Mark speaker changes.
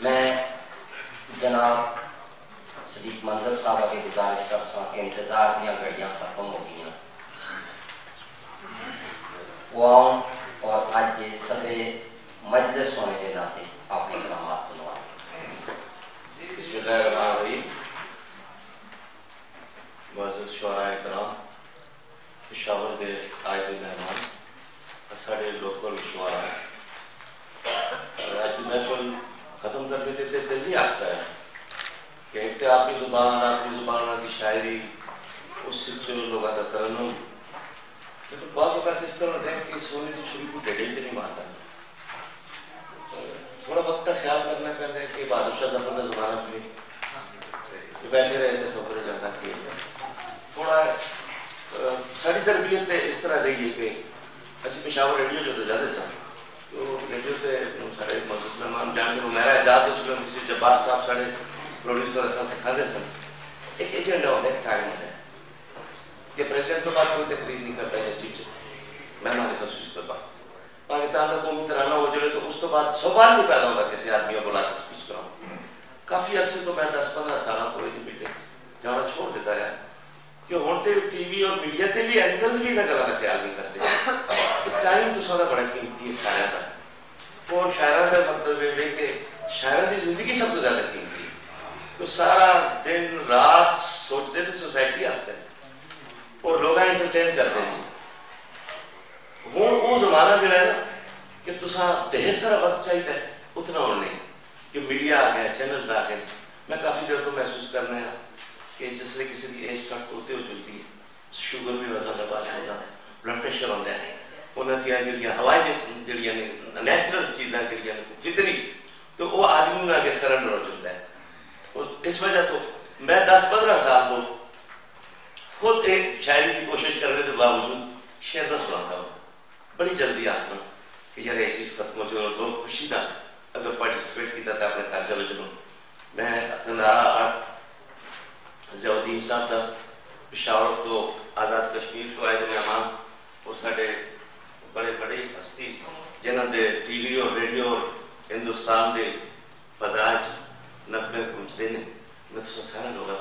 Speaker 1: میں جناب صدیق منظر صاحب کی گزارش کر سا کہ انتظار دیا گھڑیاں ختم ہو گئی وہ آؤں اور آج کے سبے مجلس ہونے کے ناطے اپنے کلامات بنوائے
Speaker 2: بسم اللہ الرحمن الرحیم۔ معزز شعراء کرام، پشاور کے آئے مہمان ختم کرنے کے تے دل نہیں آتا ہے۔ کہ ایک آپ کی زبان، آپ کی زبان، آپ کی شاعری، اس سے جو لوگا دا ترنم۔ لیکن بعض اوقات اس طرح ہے کہ سونے کی چھری کو ڈیڈل کے نہیں مارتا تھوڑا وقت کا خیال کرنا پہلے کہ بادشاہ شاہ زفر کا زمانہ بھی بیٹھے رہے تھے، سفر جاتا کہ تھوڑا ساری تربیت اس طرح رہی ہے کہ اسی پشاور ریڈیو جو تو جاتے سن۔ تو ریڈیو تے سارے مسجد مہمان جان کے میں صاحب سارے پروڈیوسر ایسا سکھا دے سن۔ ایک ایجنڈا ہوتا ہے ٹائم ہوتا ہے کہ پریزیڈنٹ تو بات کوئی تقریر نہیں کرتا ہے چیف سے مہمان خصوص پر بات۔ پاکستان کا قومی ترانہ ہو جائے تو اس تو بعد سوال نہیں پیدا ہوگا کسی آدمی کو بلا کے سپیچ کراؤں۔ کافی عرصے تو میں دس پندرہ سالہ کو جی میٹنگس جانا چھوڑ دیتا ہے کہ ہوتے ٹی وی اور میڈیا تے بھی اینکرز بھی نہ گلا کا خیال نہیں کرتے۔ ٹائم تو سارا بڑا قیمتی ہے سارا کا اور شاعرہ کا مطلب ہے کہ شاعرہ کی زندگی سب سے زیادہ قیمتی ہے تو سارا دن رات سوچتے تھے سوسائٹی آستے اور لوگ انٹرٹین کرتے ہیں۔ ہوں وہ زمانہ جو ہے نا کہ تسا ڈھیر سارا وقت چاہیے اتنا اور نہیں۔ کہ میڈیا آ گیا چینلز آ گئے۔ میں کافی دیر تو محسوس کرنا ہے کہ جس لیے کسی کی ایج سخت ہوتے ہو جلتی ہے۔ شوگر بھی ہوتا ہے بات ہوتا ہے بلڈ پریشر ہوتا ہے۔ انہوں دیا جڑیاں ہوائی جڑیاں نیچرل چیزاں جڑیاں فطری۔ تو وہ آدمی میں آگے سرنڈر ہو جلتا ہے۔ اس وجہ تو میں دس پندرہ سال تو خود ایک شاعری کی کوشش کرنے کے باوجود شعر نہ سناتا ہوں۔ بڑی جلدی آتا کہ یار یہ چیز ختم ہو جائے اور لوگ خوشی نہ اگر پارٹیسپیٹ کی طرح اپنے گھر چلو چلو۔ میں نارا آرٹ ضیاء الدین صاحب تھا۔ پشاور تو آزاد کشمیر تو آئے تھے مہمان اور سارے بڑے بڑے ہستی جنہوں نے ٹی وی اور ریڈیو اور ہندوستان کے فضاج نبے پہنچتے ہیں۔ میں تو سارے لوگوں